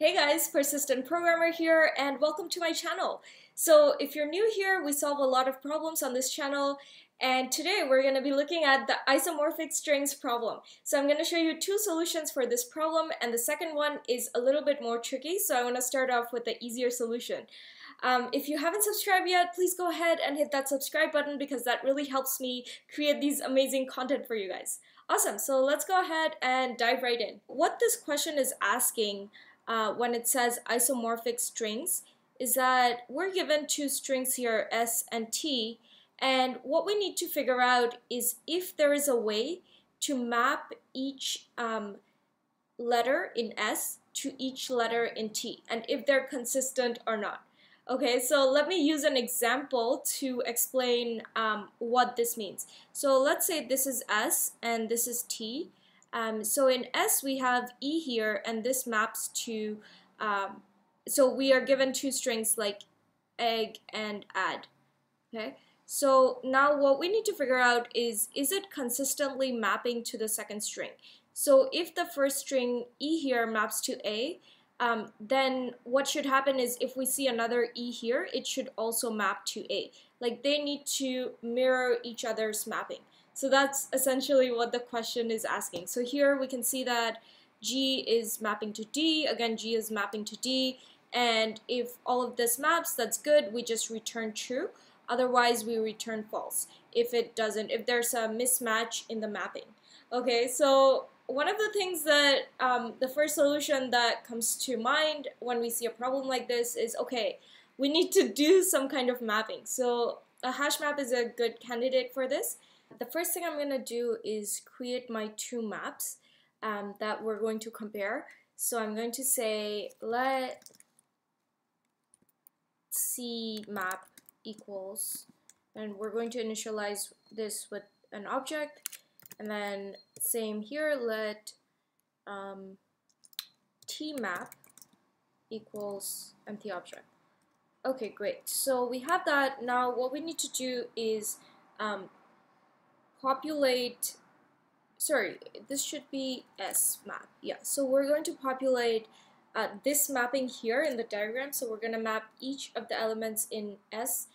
Hey guys, Persistent Programmer here and welcome to my channel. So if you're new here, we solve a lot of problems on this channel and today we're going to be looking at the isomorphic strings problem. So I'm going to show you two solutions for this problem and the second one is a little bit more tricky so I want to start off with the easier solution. Um, if you haven't subscribed yet, please go ahead and hit that subscribe button because that really helps me create these amazing content for you guys. Awesome, so let's go ahead and dive right in. What this question is asking uh, when it says isomorphic strings is that we're given two strings here, S and T, and what we need to figure out is if there is a way to map each um, letter in S to each letter in T, and if they're consistent or not. Okay, so let me use an example to explain um, what this means. So let's say this is S and this is T. Um, so in S we have E here and this maps to, um, so we are given two strings like egg and add. Okay, so now what we need to figure out is, is it consistently mapping to the second string? So if the first string E here maps to A, um, then what should happen is if we see another E here, it should also map to A. Like they need to mirror each other's mapping. So that's essentially what the question is asking. So here we can see that G is mapping to D, again G is mapping to D, and if all of this maps, that's good, we just return true. Otherwise, we return false if it doesn't, if there's a mismatch in the mapping. Okay, so one of the things that um, the first solution that comes to mind when we see a problem like this is okay, we need to do some kind of mapping. So a hash map is a good candidate for this. The first thing I'm going to do is create my two maps um, that we're going to compare. So I'm going to say let C map equals, and we're going to initialize this with an object and then same here, let um, map equals empty object. Okay, great. So we have that. Now what we need to do is um, populate, sorry, this should be S map. Yeah, so we're going to populate uh, this mapping here in the diagram. So we're going to map each of the elements in S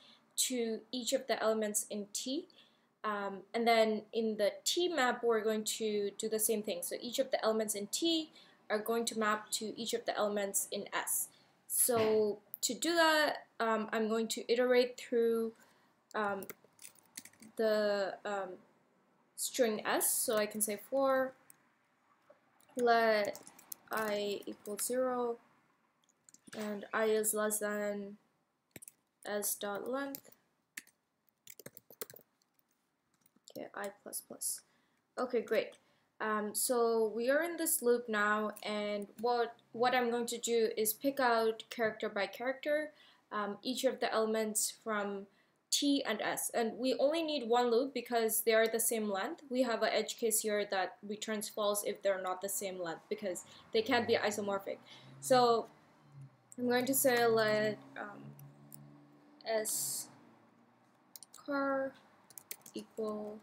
to each of the elements in T. Um, and then in the T map, we're going to do the same thing. So each of the elements in T are going to map to each of the elements in S. So to do that, um, I'm going to iterate through um, the um, string S. So I can say for let i equal 0 and i is less than s dot length Okay, i plus plus. Okay, great. Um, so we are in this loop now, and what what I'm going to do is pick out character by character um, each of the elements from T and S. And we only need one loop because they are the same length. We have an edge case here that returns false if they're not the same length because they can't be isomorphic. So I'm going to say let um, S car equal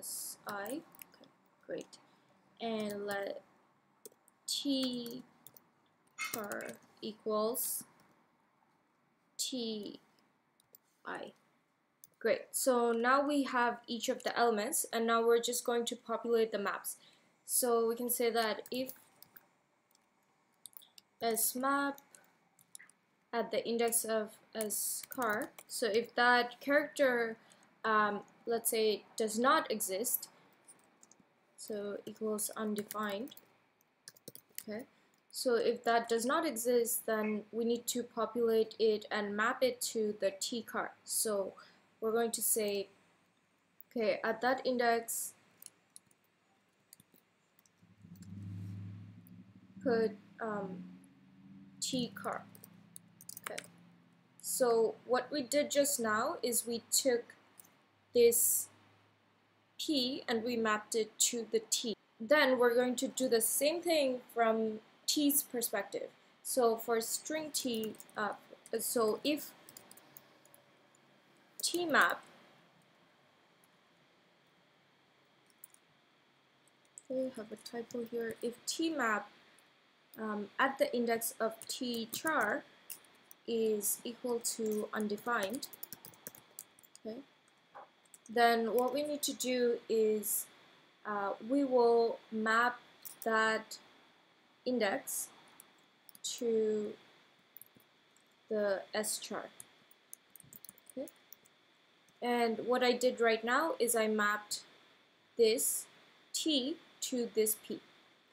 si. Okay, great. And let t car equals ti. Great, so now we have each of the elements and now we're just going to populate the maps. So we can say that if s map at the index of s car, so if that character um, let's say does not exist so equals undefined okay so if that does not exist then we need to populate it and map it to the t card. so we're going to say okay at that index put um, t card. okay so what we did just now is we took this p and we mapped it to the t. Then we're going to do the same thing from t's perspective. So for string t, uh, so if t map I have a typo here. If t map um, at the index of t char is equal to undefined, okay, then what we need to do is uh, we will map that index to the S chart. Okay? And what I did right now is I mapped this T to this P.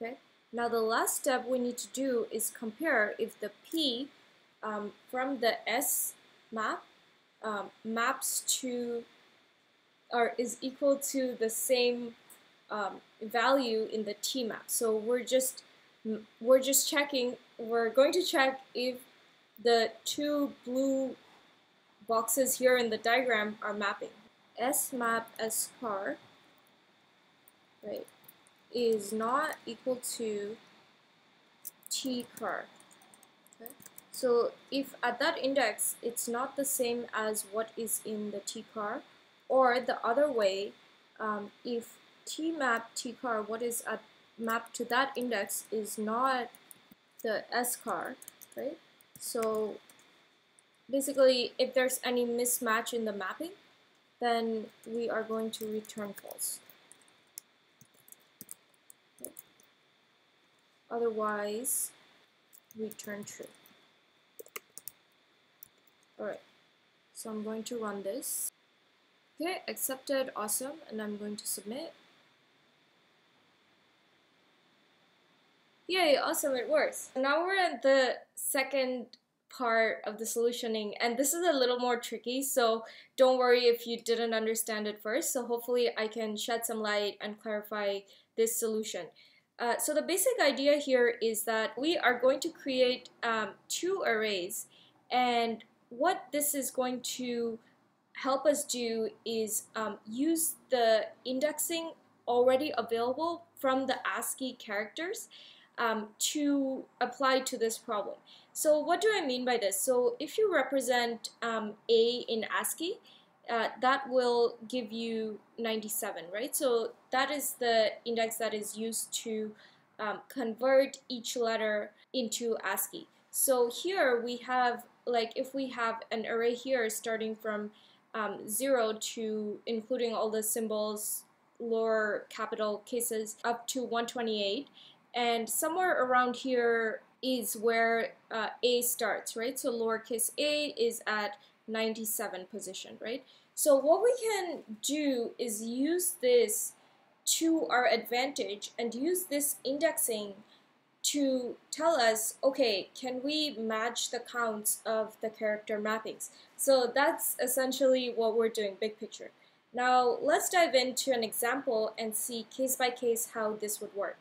Okay? Now the last step we need to do is compare if the P um, from the S map um, maps to or is equal to the same um, value in the T map. So we're just we're just checking. We're going to check if the two blue boxes here in the diagram are mapping. S map S car right is not equal to T car. Okay? So if at that index it's not the same as what is in the T car, or the other way, um, if T map T car, what is at map to that index is not the S car, right? So basically, if there's any mismatch in the mapping, then we are going to return false. Otherwise, return true. Alright, so I'm going to run this. Okay, accepted, awesome, and I'm going to submit. Yay, awesome, it works. Now we're at the second part of the solutioning and this is a little more tricky so don't worry if you didn't understand it first so hopefully I can shed some light and clarify this solution. Uh, so the basic idea here is that we are going to create um, two arrays and what this is going to help us do is um, use the indexing already available from the ASCII characters um, to apply to this problem. So what do I mean by this? So if you represent um, A in ASCII, uh, that will give you 97, right? So that is the index that is used to um, convert each letter into ASCII. So here we have, like if we have an array here starting from um, 0 to including all the symbols, lower capital cases, up to 128, and somewhere around here is where uh, A starts, right? So lowercase a is at 97 position, right? So what we can do is use this to our advantage and use this indexing to tell us, okay, can we match the counts of the character mappings? So that's essentially what we're doing, big picture. Now let's dive into an example and see case by case how this would work.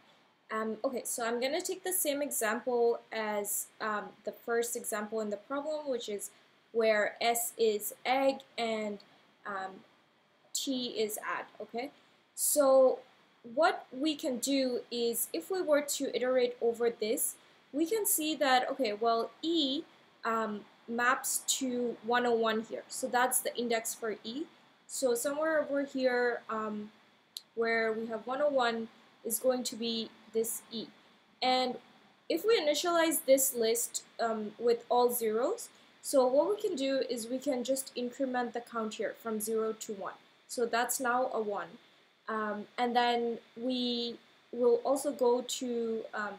Um, okay, so I'm going to take the same example as um, the first example in the problem, which is where S is egg and um, T is add, okay? So what we can do is if we were to iterate over this, we can see that, okay, well, E um, maps to 101 here. So that's the index for E. So somewhere over here um, where we have 101 is going to be this E. And if we initialize this list um, with all zeros, so what we can do is we can just increment the count here from 0 to 1. So that's now a 1. Um, and then we will also go to um,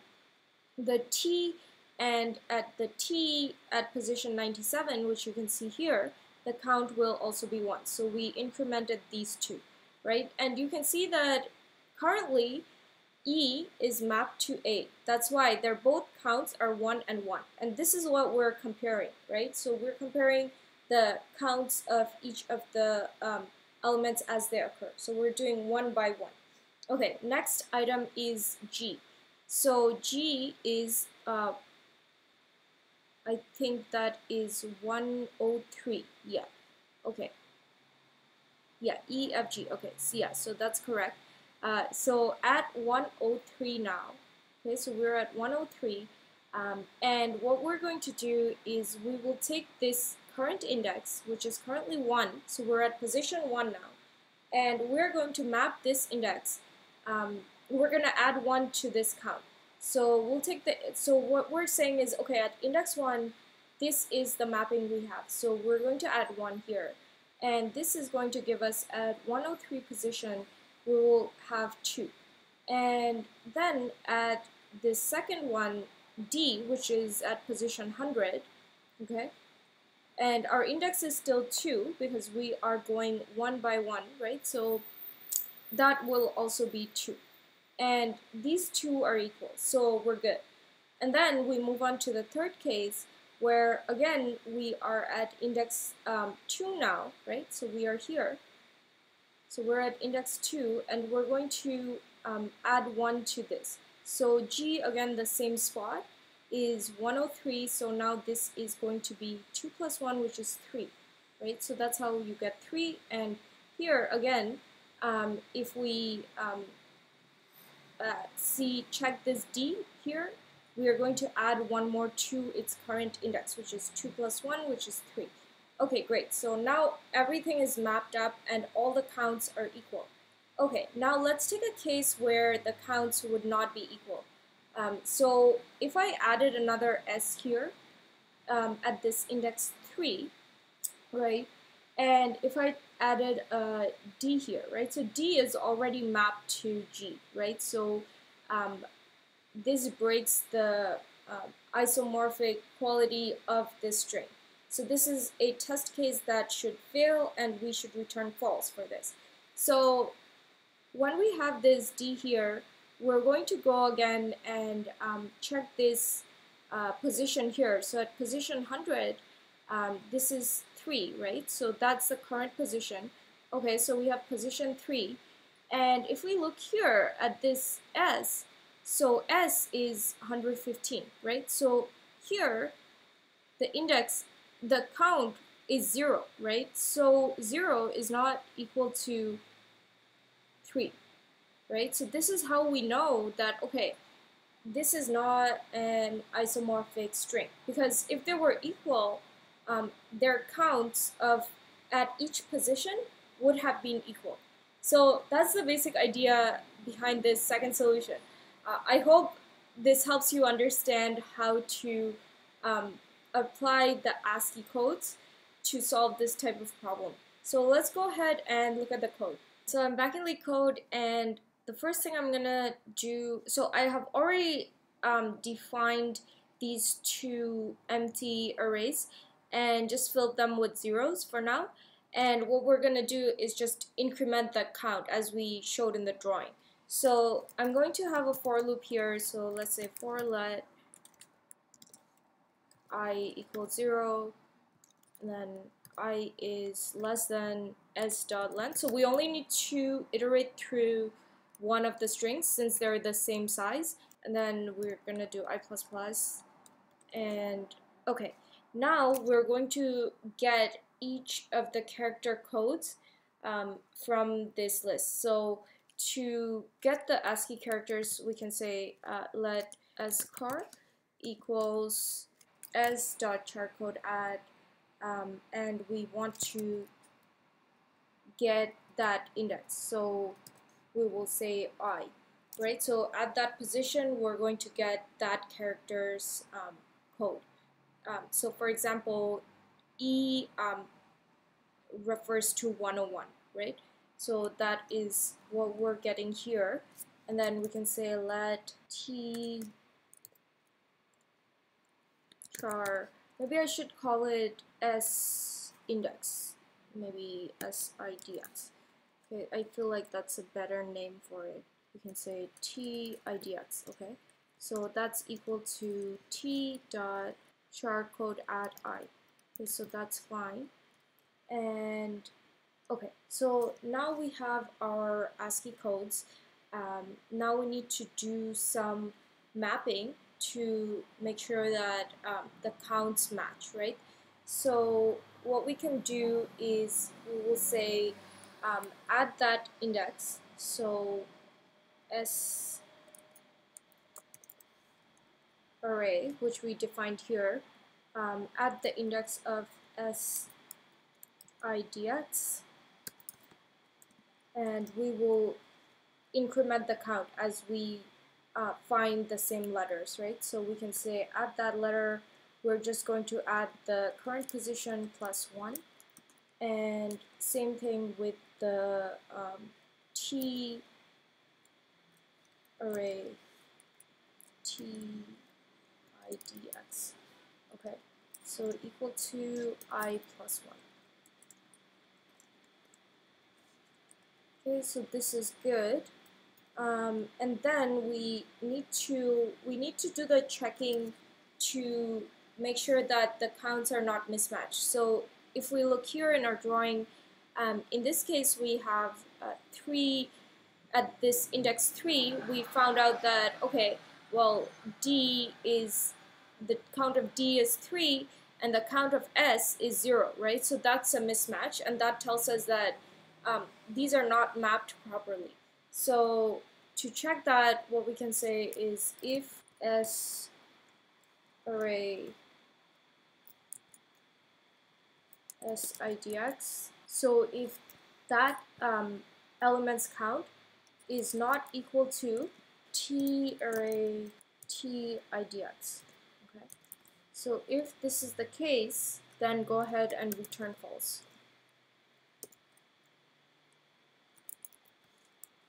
the T and at the T at position 97, which you can see here, the count will also be 1. So we incremented these two, right? And you can see that currently E is mapped to A. That's why their both counts are 1 and 1. And this is what we're comparing, right? So we're comparing the counts of each of the um, elements as they occur. So we're doing one by one. Okay, next item is G. So G is, uh, I think that is 103. Yeah, okay. Yeah, E, F, G. Okay, so yeah, so that's correct. Uh, so at 103 now, okay, so we're at 103, um, and what we're going to do is we will take this current index, which is currently 1, so we're at position 1 now, and we're going to map this index. Um, we're going to add 1 to this count. So we'll take the, so what we're saying is, okay, at index 1, this is the mapping we have. So we're going to add 1 here. And this is going to give us at 103 position, we will have 2. And then at the second one, D, which is at position 100, okay, and our index is still 2 because we are going one by one, right? So that will also be 2 and these two are equal so we're good. And then we move on to the third case where again we are at index um, 2 now right? So we are here so we're at index 2 and we're going to um, add 1 to this so G again the same spot is 103 so now this is going to be 2 plus 1 which is 3 right so that's how you get 3 and here again um, if we um, uh, see, check this D here, we are going to add one more to its current index, which is 2 plus 1, which is 3. Okay, great. So now everything is mapped up and all the counts are equal. Okay, now let's take a case where the counts would not be equal. Um, so if I added another S here um, at this index 3, right, and if I added a D here, right? So D is already mapped to G, right? So um, this breaks the uh, isomorphic quality of this string. So this is a test case that should fail and we should return false for this. So when we have this D here, we're going to go again and um, check this uh, position here. So at position 100, um, this is 3, right? So that's the current position. Okay, so we have position 3. And if we look here at this S, so S is 115, right? So here, the index, the count is 0, right? So 0 is not equal to 3, right? So this is how we know that, okay, this is not an isomorphic string. Because if they were equal, um, their counts of at each position would have been equal. So that's the basic idea behind this second solution. Uh, I hope this helps you understand how to um, apply the ASCII codes to solve this type of problem. So let's go ahead and look at the code. So I'm back in LeetCode and the first thing I'm gonna do, so I have already um, defined these two empty arrays and just fill them with zeros for now. And what we're to do is just increment the count as we showed in the drawing. So I'm going to have a for loop here. So let's say for let i equals 0, and then i is less than s dot length. So we only need to iterate through one of the strings since they're the same size. And then we're going to do i plus plus. And okay, now we're going to get each of the character codes um, from this list. So to get the ASCII characters, we can say uh, let scar equals s dot charCodeAt, um, and we want to get that index. So we will say i, right? So at that position, we're going to get that character's um, code. Um, so for example, E um, refers to 101, right? So that is what we're getting here. And then we can say let T maybe I should call it S index, maybe S. Okay, I feel like that's a better name for it. We can say T IDX, okay? So that's equal to T dot charCodeAt i. Okay, so that's fine. And okay, so now we have our ASCII codes. Um, now we need to do some mapping to make sure that um, the counts match, right? So what we can do is we will say um, add that index. So S array, which we defined here, um, at the index of s idx, and we will increment the count as we uh, find the same letters, right? So we can say add that letter, we're just going to add the current position plus 1. And same thing with the um, T array T I D X. Okay, so equal to I plus 1. Okay, so this is good. Um, and then we need to we need to do the checking to make sure that the counts are not mismatched. So if we look here in our drawing, um, in this case we have uh, three at this index 3 we found out that okay well D is the count of D is 3 and the count of S is 0 right so that's a mismatch and that tells us that um, these are not mapped properly so to check that, what we can say is if S array s idx. so if that um, elements count is not equal to T array TIDX. Okay. So if this is the case, then go ahead and return false.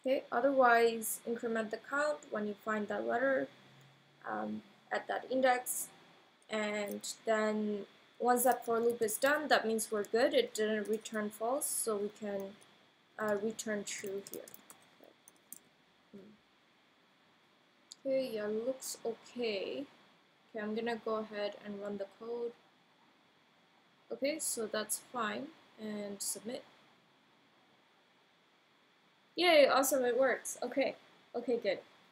Okay, otherwise increment the count when you find that letter um, at that index. And then once that for loop is done that means we're good. It didn't return false so we can uh, return true here. Okay. Okay yeah looks okay. Okay I'm gonna go ahead and run the code. Okay so that's fine. And submit Yay, awesome, it works. Okay, okay, good.